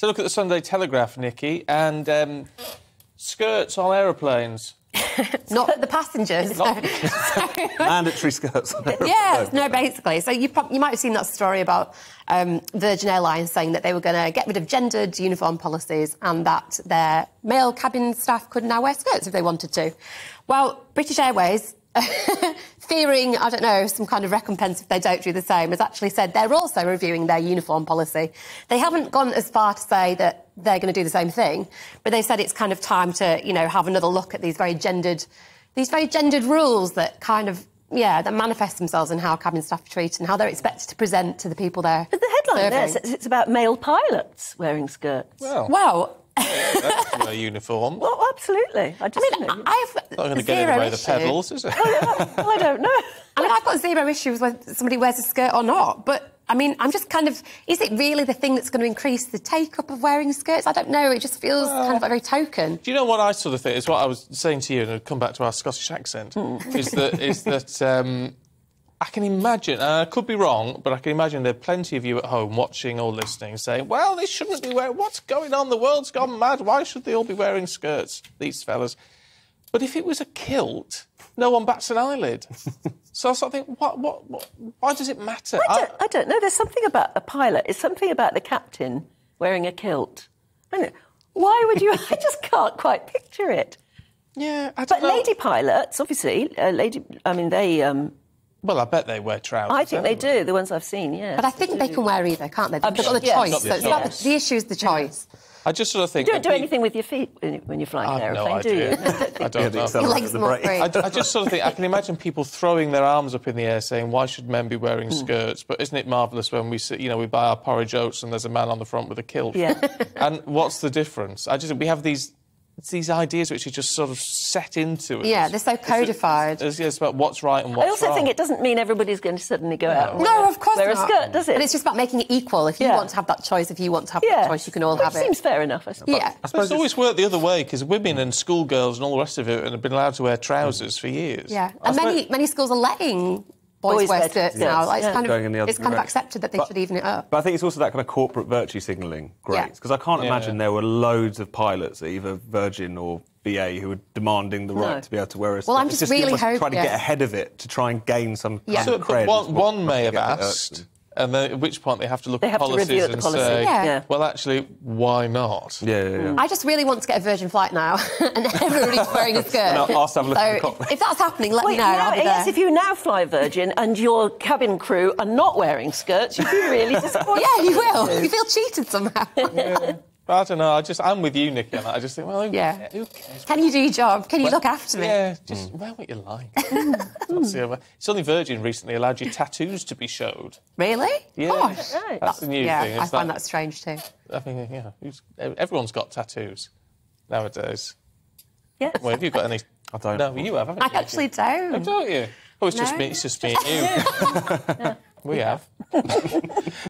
So look at the Sunday Telegraph, Nikki, and um, skirts on aeroplanes. Not the passengers. Mandatory skirts. on Yeah, no, basically. So you, prob- you might have seen that story about um, Virgin Airlines saying that they were going to get rid of gendered uniform policies and that their male cabin staff could now wear skirts if they wanted to. Well, British Airways, fearing, I don't know, some kind of recompense if they don't do the same, has actually said they're also reviewing their uniform policy. They haven't gone as far to say that they're going to do the same thing, but they said it's kind of time to, you know, have another look at these very gendered, these very gendered rules that kind of yeah, that manifest themselves in how cabin staff are treated and how they're expected to present to the people there. But the headline there says it's about male pilots wearing skirts. Well, Well, that's no uniform. Well, absolutely. I just, I you know, mean, I've Not going to get zero in the way of the issue. pedals, is it? well, I don't know. I mean, I've got zero issues whether somebody wears a skirt or not, but I mean, I'm just kind of, is it really the thing that's going to increase the take up of wearing skirts? I don't know. It just feels kind of like very token. Do you know what I sort of think? Is what I was saying to you, and I'll come back to our Scottish accent. is that is that um, I can imagine, and I could be wrong, but I can imagine there are plenty of you at home watching or listening, saying, "Well, they shouldn't be wearing. What's going on? The world's gone mad. Why should they all be wearing skirts? These fellas." But if it was a kilt, no one bats an eyelid. so I sort of think, what, what, what, why does it matter? I don't, I don't know. There's something about a pilot. It's something about the captain wearing a kilt. I don't know. Why would you? I just can't quite picture it. yeah, I don't But know. lady pilots, obviously, uh, lady. I mean, they. Um, Well, I bet they wear trousers. I think they don't. The ones I've seen, yeah. But I think they can wear either, can't they? They've got the choice. Got So the it's about choice. the, the issue is the choice. I just sort of think. you don't do pe- anything with your feet when you- when you're flying an I have no do idea. you? I don't the know. accelerator, Your legs are more brake. free. I, I just sort of think I can imagine people throwing their arms up in the air saying, "Why should men be wearing hmm. skirts?" But isn't it marvellous when we sit, you know, we buy our porridge oats and there's a man on the front with a kilt? Yeah. and what's the difference? I just we have these it's these ideas which are just sort of set into it. Yeah, they're so codified. It's, it's about what's right and what's I also wrong. think it doesn't mean everybody's going to suddenly go out. and No, wear- of course wear not. a skirt, does it? But it's just about making it equal. If you Yeah. want to have that choice, if you want to have yeah. that choice, you can all Which have it. seems fair enough. I suppose. Yeah. But it's always worked the other way because women and schoolgirls and all the rest of it have been allowed to wear trousers for years. Yeah, I and suppose- many many schools are letting boys, Boys wear wear skirts skirts, now. Like, it's yeah. kind Going in the of other it's kind of accepted that they But- should even it up. But I think it's also that kind of corporate virtue signalling Yeah. great because I can't Yeah. imagine there were loads of pilots, either Virgin or BA, who were demanding the right No. to be able to wear a. Well, I'm skirt. It's just really hoping- trying to get ahead of it to try and gain some Yeah. kind So, of but one, one may have asked, them. And then at which point they have to look They at have to policies review the and policy, say, Yeah. yeah. well, actually, why not? Yeah, yeah, yeah. I just really want to get a Virgin flight now, and everybody's wearing a skirt. And I'll ask to have a look so at the if that's happening, let Well, me know. now- I'll be yes, there. if you now fly Virgin and your cabin crew are not wearing skirts, you'd be really disappointed. Yeah, you will. You feel cheated somehow. But I don't know. I just I'm with you, Nicky. on that. I just think, well, who, Yeah. who cares? Can you do your job? Can you Well, look after me? Yeah, just hmm. wear what you like. That's the it's only Virgin recently allowed your tattoos to be showed. Really? Yeah, Gosh. Right. that's the new yeah, thing. I It's find like- that strange too. I mean, yeah, who's, everyone's got tattoos nowadays. Yes. Well, have you got any? I don't. No, you have, haven't I you? actually Oh, don't. don't you? Oh, it's just me. It's just me and you. we have.